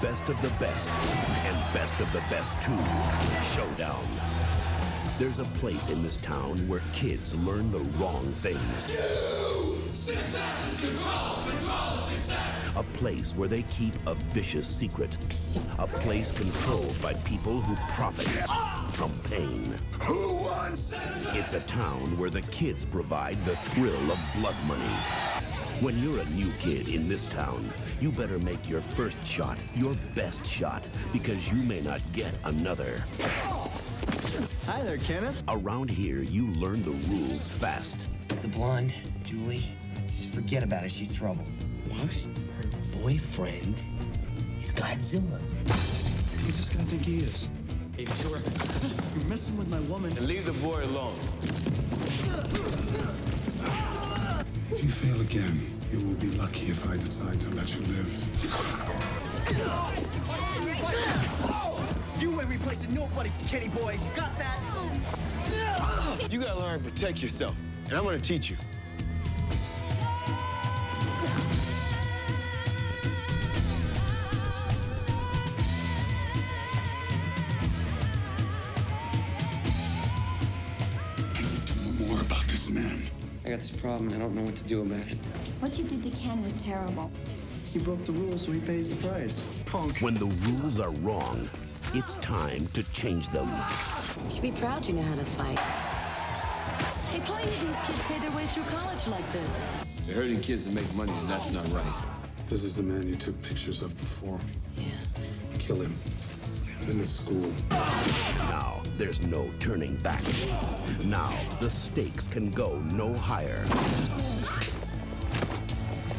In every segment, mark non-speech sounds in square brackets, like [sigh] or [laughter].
best of the best, and best of the best too. Showdown. There's a place in this town where kids learn the wrong things. A place where they keep a vicious secret. A place controlled by people who profit from pain. Who wants? It's a town where the kids provide the thrill of blood money. When you're a new kid in this town, you better make your first shot your best shot because you may not get another. Hi there, Kenneth. Around here, you learn the rules fast. The blonde, Julie, just forget about it. She's trouble. Why? Her boyfriend is Godzilla. Who's this guy think he is? Hey, to her. [laughs] You're messing with my woman. And leave the boy alone. Fail again, you will be lucky if I decide to let you live. You ain't replacing nobody, Kenny boy. You Got that? You gotta learn to protect yourself. And I'm gonna teach you. I need to know more about this man. I got this problem and I don't know what to do about it. What you did to Ken was terrible. He broke the rules, so he pays the price. Punk. When the rules are wrong, it's time to change them. You should be proud you know how to fight. Hey, plenty of these kids pay their way through college like this. They're hurting kids to make money, and that's not right. This is the man you took pictures of before. Yeah. Kill him. In the school. Now, there's no turning back. Now, the stakes can go no higher.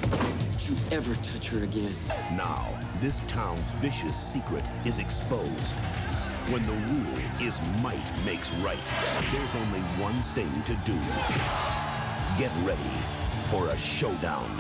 Don't you ever touch her again. Now, this town's vicious secret is exposed. When the rule is might makes right, there's only one thing to do. Get ready for a showdown.